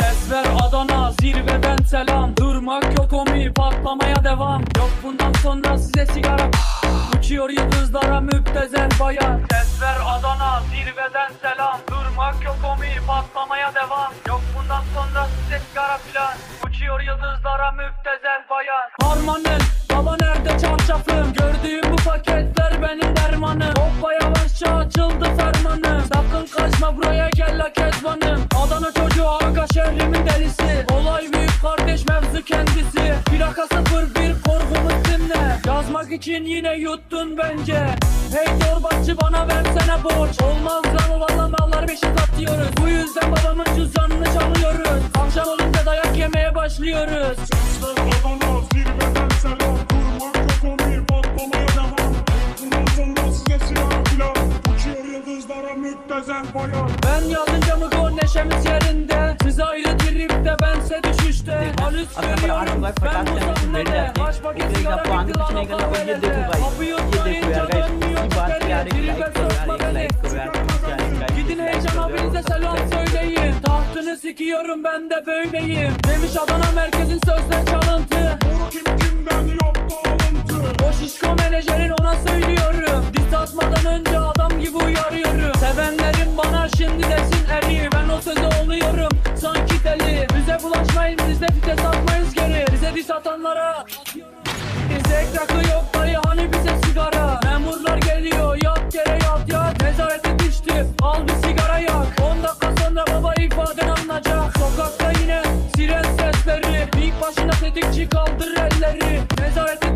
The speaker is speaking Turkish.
Ses ver Adana zirveden selam. Durmak yok omi patlamaya devam. Yok bundan sonra size sigara Uçuyor yıldızlara müptezel bayan Ses ver Adana zirveden selam. Durmak yok omi patlamaya devam. Yok bundan sonra size sigara filan. Uçuyor yıldızlara müptezel şehrimin delisi. Olay büyük kardeş mevzu kendisi. Plaka 01 korkumuz dinle. Yazmak için yine yuttun bence. Hey torbacı bana versene borç. Olmaz lan valla mallar beşik atıyoruz Bu yüzden babamın cüzdanını çalıyoruz. Akşam olunca dayak yemeye başlıyoruz. Sesler Adana zirveden selam Durmak yok omi patlamaya devam. Bundan sonra size silah filan Uçuyor yıldızlara müptezel bayan. Ben yazınca mı gol neşemiz yerinde अपना görüyorum भाई ben फटाक bu से sahnede बैठ Baş जाते paket हैं sigara एक पान bitti कुछ lan नहीं o करना ये देखो kahvelede भाई Kapıyı ये देखो yutmayınca यार गाइस dönmüyor इसी बात पे यार tepeli एक Tribe लाइक करो sokma यार एक beni लाइक करो यार guys, guys, Gidin like heyecan करो abinize यार। selam söyleyin Tahtını sikiyorum ben de böyleyim Demiş Adana merkezin sözde çalıntı Doğru kim kimden yaptı alıntı O şişko menajerin ona söylüyorum Diss atmadan önce adam gibi uyarıyorum Sevenlerim bana şimdi desin eri Ben o söze oluyorum sanki deli Bize bulaşmayın biz de fites atmayız geri Bize diss atanlara Bize rakı yok dayı hani bize sigara? Memurlar geliyor yat yere yat yat Nezarete düştü al bir sigara yak. 10 dakika sonra baba ifaden alınacak. Sokakta yine siren sesleri. İlk başına tetikçi kaldır elleri. Nezarete